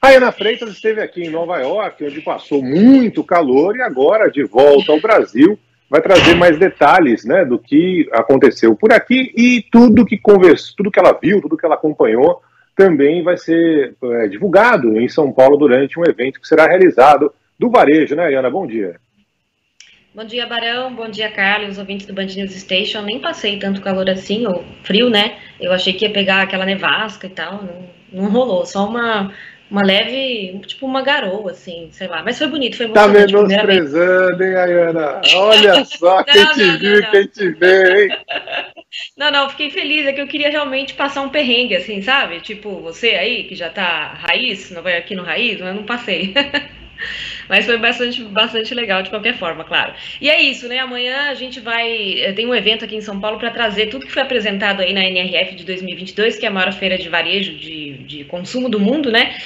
A Ana Freitas esteve aqui em Nova York, onde passou muito calor e agora, de volta ao Brasil, vai trazer mais detalhes né, do que aconteceu por aqui e tudo que conversou, tudo que ela viu, tudo que ela acompanhou também vai ser é, divulgado em São Paulo durante um evento que será realizado do varejo, né, Ana? Bom dia. Bom dia, Barão. Bom dia, Carlos, ouvintes do Band News Station. Nem passei tanto calor assim, ou frio, né? Eu achei que ia pegar aquela nevasca e tal. Não, não rolou. Só uma, uma leve, tipo uma garoa, assim, sei lá. Mas foi bonito, foi Tá menosprezando, hein, Ayana? Olha só, quem não, te não, viu e quem te vê, hein? Não, não, fiquei feliz, é que eu queria realmente passar um perrengue, assim, sabe? Tipo, você aí, que já tá raiz, não vai aqui no raiz, mas não passei. Mas foi bastante, bastante legal de qualquer forma, claro. E é isso, né? Amanhã a gente vai. Eh, tem um evento aqui em São Paulo para trazer tudo que foi apresentado aí na NRF de 2022, que é a maior feira de varejo de, de consumo do mundo, né?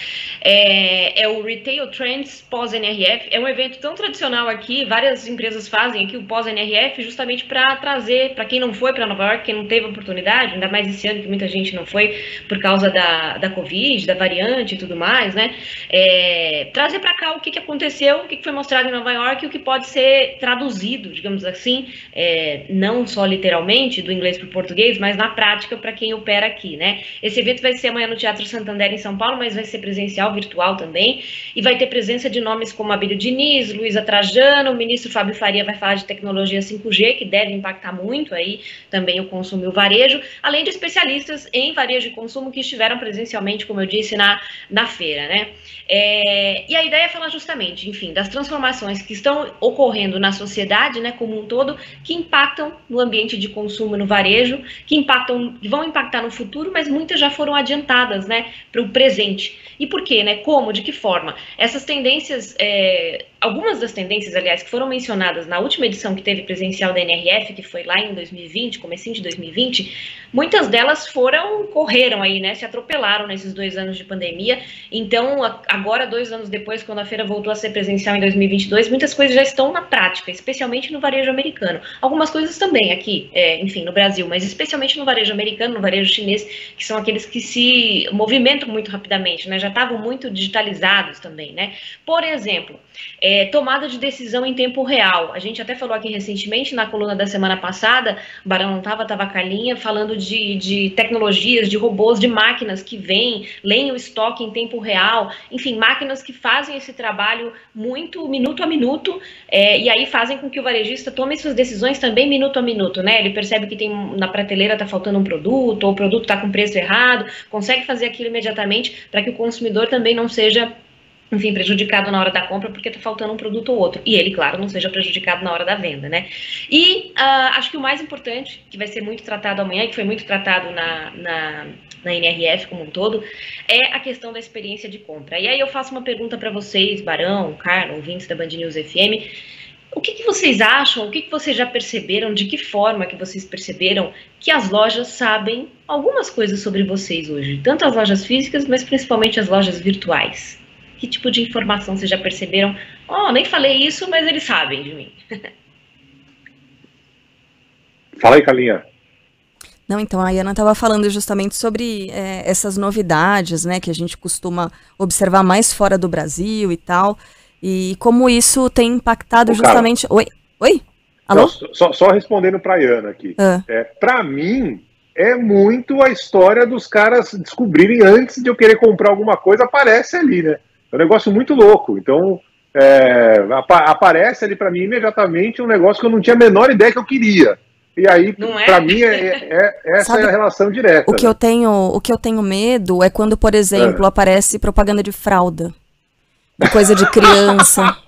É, é o Retail Trends pós-NRF. É um evento tão tradicional aqui, várias empresas fazem aqui o pós-NRF justamente para trazer, para quem não foi para Nova York, quem não teve oportunidade, ainda mais esse ano que muita gente não foi por causa da, da Covid, da variante e tudo mais, né? É, trazer para cá o que, que aconteceu, o que, que foi mostrado em Nova York e o que pode ser traduzido, digamos assim, é, não só literalmente do inglês para o português, mas na prática para quem opera aqui, né? Esse evento vai ser amanhã no Teatro Santander em São Paulo, mas vai ser presencial virtual também, e vai ter presença de nomes como Abílio Diniz, Luísa Trajano, o ministro Fábio Faria vai falar de tecnologia 5G, que deve impactar muito aí também o consumo e o varejo, além de especialistas em varejo e consumo que estiveram presencialmente, como eu disse, na, na feira, né? É, e a ideia é falar justamente, enfim, das transformações que estão ocorrendo na sociedade, né, como um todo, que impactam no ambiente de consumo no varejo, que impactam, vão impactar no futuro, mas muitas já foram adiantadas, né, para o presente. E por quê, né? Como, de que forma? Essas tendências, é, algumas das tendências, aliás, que foram mencionadas na última edição que teve presencial da NRF, que foi lá em 2020, comecinho de 2020, muitas delas foram, correram aí, né? Se atropelaram nesses dois anos de pandemia. Então, agora, dois anos depois, quando a feira voltou a ser presencial em 2022, muitas coisas já estão na prática, especialmente no varejo americano. Algumas coisas também aqui, é, enfim, no Brasil, mas especialmente no varejo americano, no varejo chinês, que são aqueles que se movimentam muito rapidamente, né? Já estavam muito digitalizados também, né? Por exemplo, é, tomada de decisão em tempo real. A gente até falou aqui recentemente, na coluna da semana passada, Barão não estava, estava Carlinha, falando de, de tecnologias, de robôs, de máquinas que vêm, leem o estoque em tempo real, enfim, máquinas que fazem esse trabalho muito minuto a minuto, é, e aí fazem com que o varejista tome suas decisões também minuto a minuto, né? Ele percebe que tem na prateleira está faltando um produto, ou o produto está com preço errado, consegue fazer aquilo imediatamente para que o consumidor também não seja enfim, prejudicado na hora da compra porque está faltando um produto ou outro. E ele, claro, não seja prejudicado na hora da venda, né? E uh, acho que o mais importante, que vai ser muito tratado amanhã, e que foi muito tratado na, na, na NRF como um todo, é a questão da experiência de compra. E aí eu faço uma pergunta para vocês, Barão, Carlos, ouvintes da Band News FM. O que, que, vocês acham? O que, que vocês já perceberam? De que forma que vocês perceberam que as lojas sabem algumas coisas sobre vocês hoje? Tanto as lojas físicas, mas principalmente as lojas virtuais. Que tipo de informação vocês já perceberam? Oh, nem falei isso, mas eles sabem de mim. Fala aí, Calinha. Não, então a Ana estava falando justamente sobre é, essas novidades, né, que a gente costuma observar mais fora do Brasil e tal, e como isso tem impactado Ô, justamente. Oi, oi, alô? Não, só, só, respondendo para a Ana aqui. Ah. É, para mim é muito a história dos caras descobrirem antes de eu querer comprar alguma coisa aparece ali, né? É um negócio muito louco. Então, é, aparece ali para mim imediatamente um negócio que eu não tinha a menor ideia que eu queria. E aí, é? para mim, é, é, é essa Sabe, é a relação direta. O que, né? eu tenho, o que eu tenho medo é quando, por exemplo, é. aparece propaganda de fralda. De coisa de criança.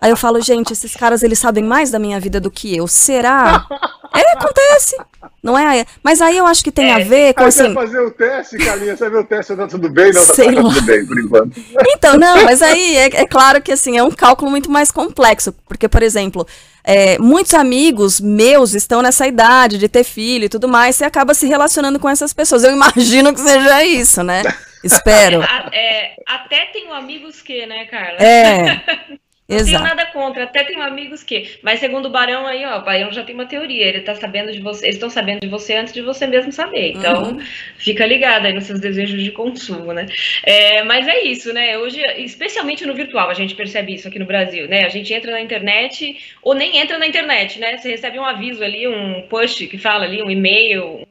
Aí eu falo, gente, esses caras eles sabem mais da minha vida do que eu. Será? É, acontece. Não é? Mas aí eu acho que tem é. a ver com aí assim. Você vai fazer o teste, Calinha, você vê o teste, tá tudo bem? Não, tá, Sei tá, tudo bem, por enquanto. Então, não, mas aí é, é, claro que assim, é um cálculo muito mais complexo. Porque, por exemplo, é, muitos amigos meus estão nessa idade de ter filho e tudo mais, você acaba se relacionando com essas pessoas. Eu imagino que seja isso, né? Espero. É, até tenho amigos que, né, Carla? É. Não tenho nada contra, até tenho amigos que. Mas segundo o Barão aí, ó, o Barão já tem uma teoria. Ele tá sabendo de você, eles estão sabendo de você antes de você mesmo saber. Então, uhum. fica ligado aí nos seus desejos de consumo, né? É, mas é isso, né? Hoje, especialmente no virtual, a gente percebe isso aqui no Brasil, né? A gente entra na internet, ou nem entra na internet, né? Você recebe um aviso ali, um push que fala ali, um e-mail, um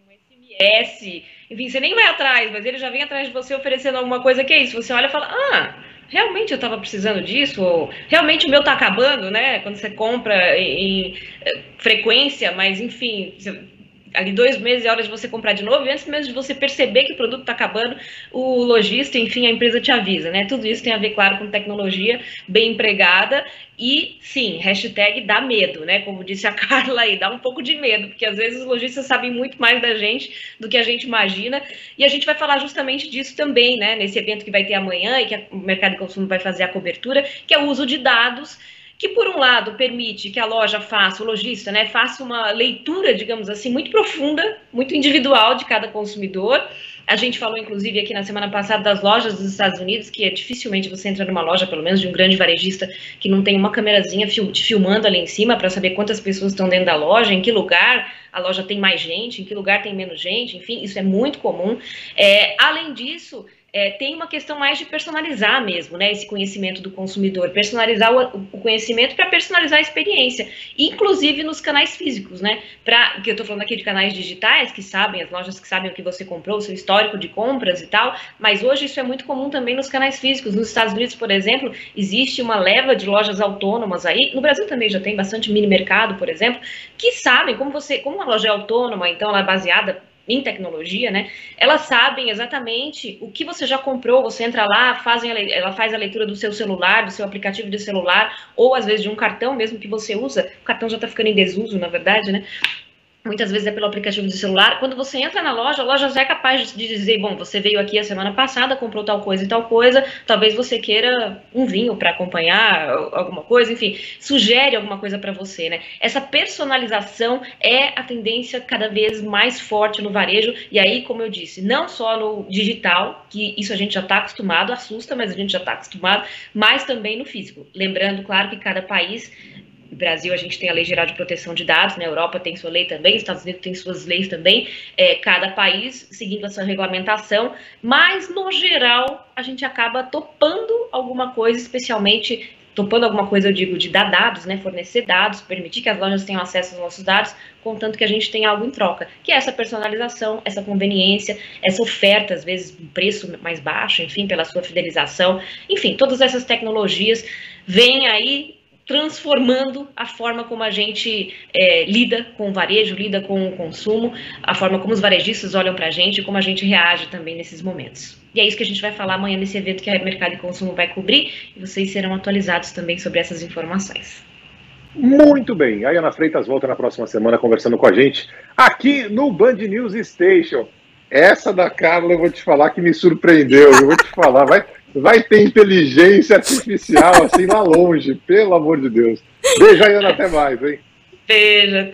SMS. Enfim, você nem vai atrás, mas ele já vem atrás de você oferecendo alguma coisa que é isso. Você olha e fala, ah realmente eu estava precisando disso, ou realmente o meu está acabando, né? Quando você compra em, em eh, frequência, mas enfim, ali dois meses é hora de você comprar de novo, e antes mesmo de você perceber que o produto está acabando, o lojista, enfim, a empresa te avisa, né? Tudo isso tem a ver, claro, com tecnologia bem empregada e, sim, hashtag dá medo, né? Como disse a Carla aí, dá um pouco de medo, porque às vezes os lojistas sabem muito mais da gente do que a gente imagina, e a gente vai falar justamente disso também, né? Nesse evento que vai ter amanhã e que o Mercado de Consumo vai fazer a cobertura, que é o uso de dados que por um lado permite que a loja faça, o lojista, né, faça uma leitura, digamos assim, muito profunda, muito individual de cada consumidor. A gente falou, inclusive, aqui na semana passada das lojas dos Estados Unidos, que é dificilmente você entra numa loja, pelo menos de um grande varejista, que não tem uma câmerazinha te filmando ali em cima para saber quantas pessoas estão dentro da loja, em que lugar a loja tem mais gente, em que lugar tem menos gente, enfim, isso é muito comum. É, além disso, é, tem uma questão mais de personalizar mesmo, né, esse conhecimento do consumidor, personalizar o, o conhecimento para personalizar a experiência, inclusive nos canais físicos, né, para que eu estou falando aqui de canais digitais que sabem, as lojas que sabem o que você comprou, o seu histórico de compras e tal, mas hoje isso é muito comum também nos canais físicos. Nos Estados Unidos, por exemplo, existe uma leva de lojas autônomas aí, no Brasil também já tem bastante mini mercado, por exemplo, que sabem como você, como uma loja é autônoma, então ela é baseada em tecnologia, né? Elas sabem exatamente o que você já comprou. Você entra lá, fazem a, ela faz a leitura do seu celular, do seu aplicativo de celular, ou às vezes de um cartão mesmo que você usa. O cartão já está ficando em desuso, na verdade, né? Muitas vezes é pelo aplicativo de celular. Quando você entra na loja, a loja já é capaz de dizer, bom, você veio aqui a semana passada, comprou tal coisa e tal coisa, talvez você queira um vinho para acompanhar alguma coisa, enfim, sugere alguma coisa para você, né? Essa personalização é a tendência cada vez mais forte no varejo e aí, como eu disse, não só no digital, que isso a gente já está acostumado, assusta, mas a gente já está acostumado, mas também no físico. Lembrando, claro, que cada país no Brasil, a gente tem a Lei Geral de Proteção de Dados, na Europa tem sua lei também, Estados Unidos tem suas leis também, é, cada país seguindo a sua regulamentação, mas, no geral, a gente acaba topando alguma coisa, especialmente topando alguma coisa, eu digo, de dar dados, né, fornecer dados, permitir que as lojas tenham acesso aos nossos dados, contanto que a gente tenha algo em troca, que é essa personalização, essa conveniência, essa oferta, às vezes um preço mais baixo, enfim, pela sua fidelização, enfim, todas essas tecnologias vêm aí transformando a forma como a gente é, lida com o varejo, lida com o consumo, a forma como os varejistas olham para a gente e como a gente reage também nesses momentos. E é isso que a gente vai falar amanhã nesse evento que a Mercado e Consumo vai cobrir e vocês serão atualizados também sobre essas informações. Muito bem, a Ana Freitas volta na próxima semana conversando com a gente aqui no Band News Station. Essa da Carla eu vou te falar que me surpreendeu, eu vou te falar, vai, vai ter inteligência artificial assim lá longe, pelo amor de Deus. Beijo, Ana, até mais, hein? Beijo, até.